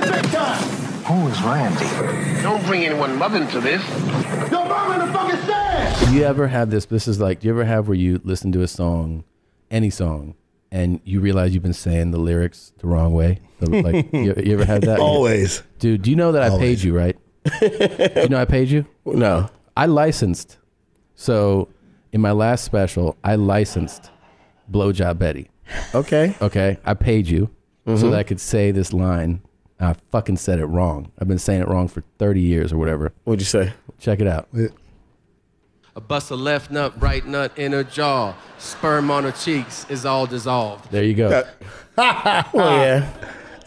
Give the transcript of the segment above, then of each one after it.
this big time. Who is Randy? Don't bring anyone mother into this. Yo, mom in the fucking stand. Do you ever have this? This is like, do you ever have where you listen to a song, any song, and you realize you've been saying the lyrics the wrong way? The- Like, you, you ever had that? Always. Dude, do you know that I paid you, right? Do you know I paid you? No. I licensed. So in my last special, I licensed Blowjob Betty. Okay. Okay. I paid you so Mhm. that I could say this line. I fucking said it wrong. I've been saying it wrong for 30 years or whatever. What'd you say? Check it out. A bust a left nut, right nut in her jaw. Sperm on her cheeks is all dissolved. There you go. well, yeah.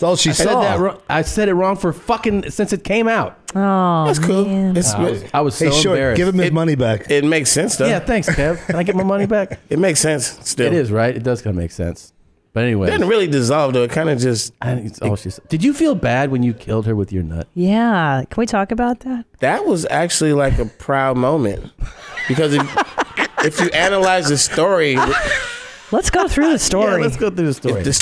That's all she I said, that wrong. I said it wrong for fucking since it came out. Oh, That's cool. It's, I was, I was so hey, short, embarrassed. give him his money back. It makes sense, though. yeah, thanks, Kev. Can I get my money back? It makes sense. Still, It is right. It does kind of make sense. But anyway, it didn't really dissolve though. It kind of just. I, it's all it. Did you feel bad when you killed her with your nut? Yeah. Can we talk about that? That was actually like a proud moment because if, if you analyze the story, let's go through the story. Yeah, let's go through the story. This,